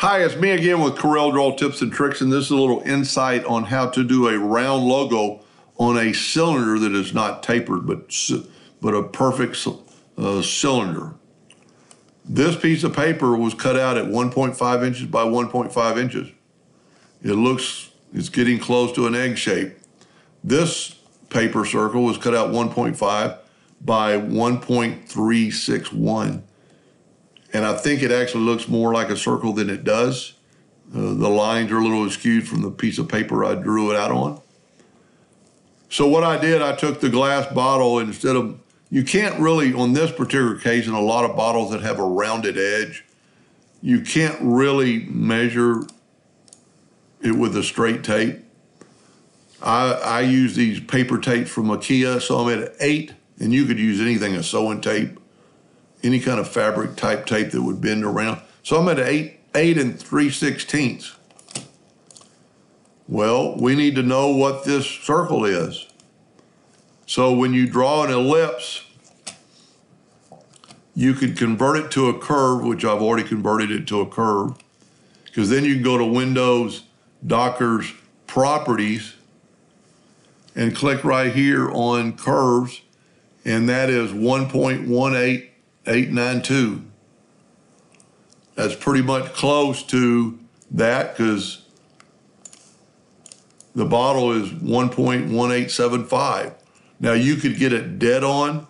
Hi, it's me again with Corel Draw Tips and Tricks, and this is a little insight on how to do a round logo on a cylinder that is not tapered, but but a perfect uh, cylinder. This piece of paper was cut out at 1.5 inches by 1.5 inches. It looks, it's getting close to an egg shape. This paper circle was cut out 1.5 by 1.361. And I think it actually looks more like a circle than it does. Uh, the lines are a little skewed from the piece of paper I drew it out on. So what I did, I took the glass bottle instead of you can't really, on this particular case, in a lot of bottles that have a rounded edge, you can't really measure it with a straight tape. I, I use these paper tapes from IKEA, so I'm at eight, and you could use anything, a sewing tape, any kind of fabric type tape that would bend around. So I'm at eight, eight and three sixteenths. Well, we need to know what this circle is. So when you draw an ellipse, you could convert it to a curve, which I've already converted it to a curve, because then you can go to Windows, Docker's Properties, and click right here on Curves, and that is 1.18892. That's pretty much close to that because the bottle is 1.1875. Now you could get it dead on.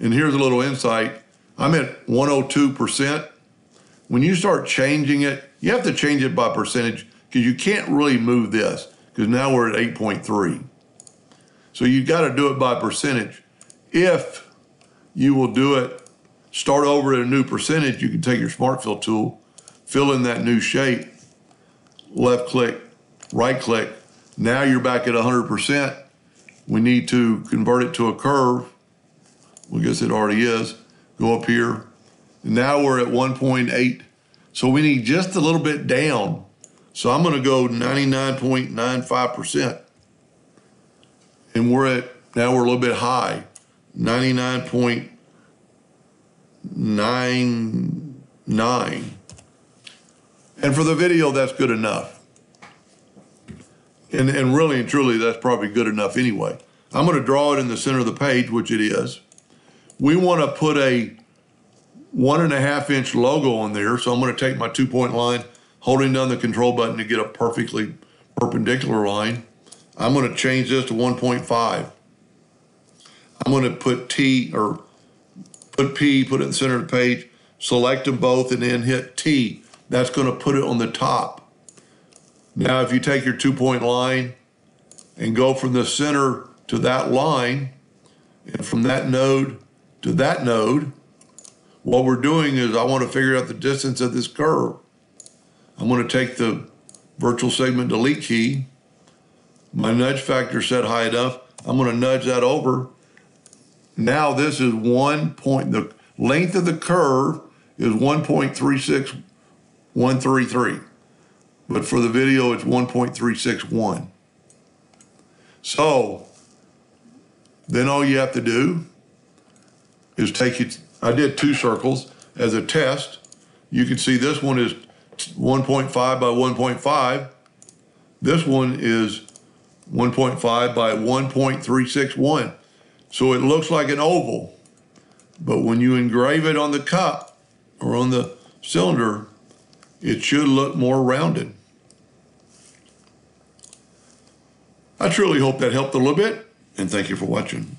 And here's a little insight. I'm at 102%. When you start changing it, you have to change it by percentage because you can't really move this because now we're at 8.3. So you've got to do it by percentage. If you will do it, start over at a new percentage, you can take your Smart Fill tool, fill in that new shape, left click, right click. Now you're back at 100%. We need to convert it to a curve. Well, I guess it already is. Go up here. Now we're at 1.8. So we need just a little bit down. So I'm going to go 99.95%. And we're at, now we're a little bit high, 99.99. And for the video, that's good enough. And, and really and truly, that's probably good enough anyway. I'm going to draw it in the center of the page, which it is. We want to put a one and a half inch logo on there. So I'm going to take my two point line, holding down the control button to get a perfectly perpendicular line. I'm going to change this to 1.5. I'm going to put T or put P, put it in the center of the page, select them both, and then hit T. That's going to put it on the top. Now, if you take your two point line and go from the center to that line, and from that node to that node, what we're doing is I want to figure out the distance of this curve. I'm going to take the virtual segment delete key. My nudge factor set high enough. I'm going to nudge that over. Now this is one point, the length of the curve is 1.36133 but for the video, it's 1.361. So then all you have to do is take it. I did two circles as a test. You can see this one is 1.5 by 1.5. This one is 1.5 by 1.361. So it looks like an oval. But when you engrave it on the cup or on the cylinder, it should look more rounded. I truly hope that helped a little bit, and thank you for watching.